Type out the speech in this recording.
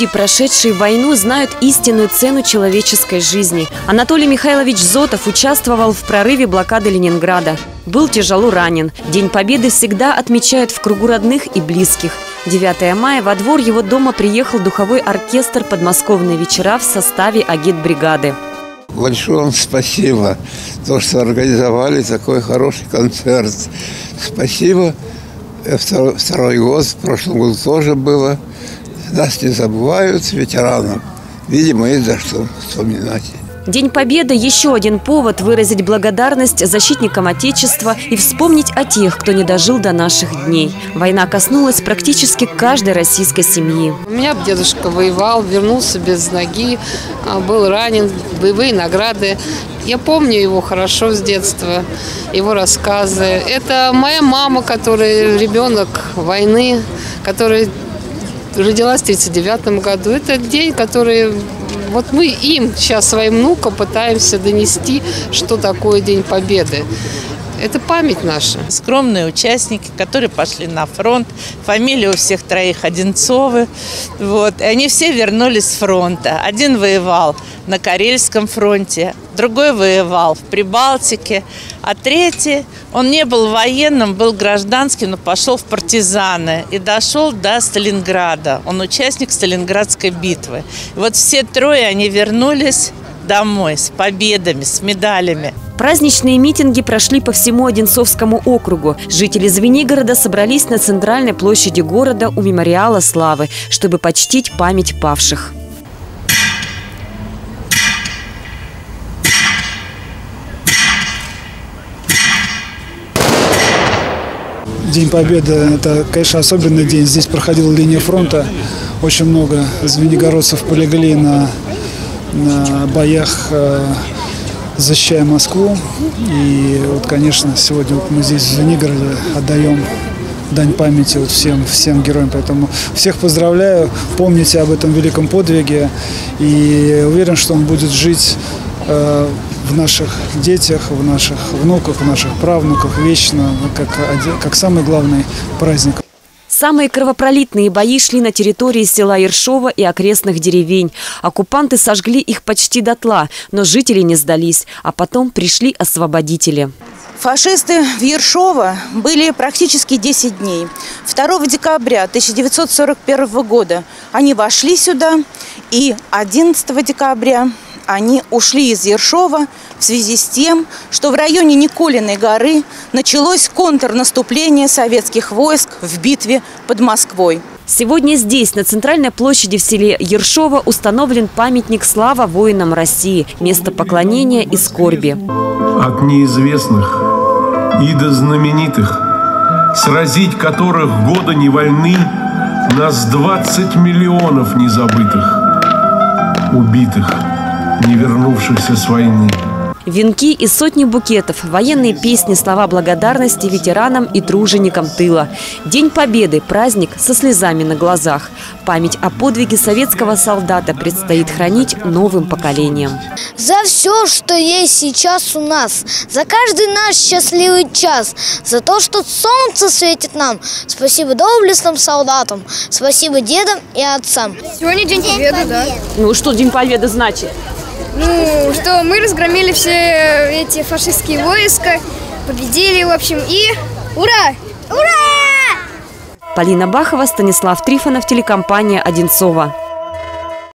люди, прошедшие войну, знают истинную цену человеческой жизни. Анатолий Михайлович Зотов участвовал в прорыве блокады Ленинграда. Был тяжело ранен. День Победы всегда отмечают в кругу родных и близких. 9 мая во двор его дома приехал духовой оркестр «Подмосковные вечера» в составе агитбригады. Большое вам спасибо, то, что организовали такой хороший концерт. Спасибо. Второй, второй год, в прошлом году тоже было. Нас не забывают ветеранов. Видимо, есть за что вспоминать. День Победы – еще один повод выразить благодарность защитникам Отечества и вспомнить о тех, кто не дожил до наших дней. Война коснулась практически каждой российской семьи. У меня дедушка воевал, вернулся без ноги, а, был ранен, боевые награды. Я помню его хорошо с детства, его рассказы. Это моя мама, которая ребенок войны, которая родилась в 1939 году. Это день, который вот мы им сейчас, своим внукам, пытаемся донести, что такое День Победы. Это память наша. Скромные участники, которые пошли на фронт. Фамилия у всех троих Одинцовы. Вот. И они все вернулись с фронта. Один воевал на Карельском фронте, другой воевал в Прибалтике, а третий, он не был военным, был гражданским, но пошел в партизаны и дошел до Сталинграда. Он участник Сталинградской битвы. И вот все трое, они вернулись домой с победами, с медалями. Праздничные митинги прошли по всему Одинцовскому округу. Жители Звенигорода собрались на центральной площади города у мемориала славы, чтобы почтить память павших. День Победы – это, конечно, особенный день. Здесь проходила линия фронта. Очень много звенигородцев полегли на, на боях, э, защищая Москву. И вот, конечно, сегодня вот мы здесь в Звенигороде отдаем дань памяти вот всем, всем героям. Поэтому всех поздравляю, помните об этом великом подвиге и уверен, что он будет жить э, в наших детях, в наших внуках, в наших правнуках вечно, как, как самый главный праздник. Самые кровопролитные бои шли на территории села Ершова и окрестных деревень. Оккупанты сожгли их почти дотла, но жители не сдались, а потом пришли освободители. Фашисты в Ершово были практически 10 дней. 2 декабря 1941 года они вошли сюда, и 11 декабря они ушли из Ершова в связи с тем, что в районе Николиной горы началось контрнаступление советских войск в битве под Москвой. Сегодня здесь, на центральной площади в селе Ершова, установлен памятник «Слава воинам России» – место поклонения и скорби. От неизвестных и до знаменитых, сразить которых года не вольны, нас 20 миллионов незабытых, убитых – не вернувшихся с войны. Венки и сотни букетов, военные песни, слова благодарности ветеранам и труженикам тыла. День Победы – праздник со слезами на глазах. Память о подвиге советского солдата предстоит хранить новым поколениям. За все, что есть сейчас у нас, за каждый наш счастливый час, за то, что солнце светит нам. Спасибо доблестным солдатам, спасибо дедам и отцам. Сегодня День Победы, да? Ну что День Победы значит? Ну, что мы разгромили все эти фашистские войска, победили, в общем, и ура! Ура! Полина Бахова, Станислав Трифонов, телекомпания «Одинцова».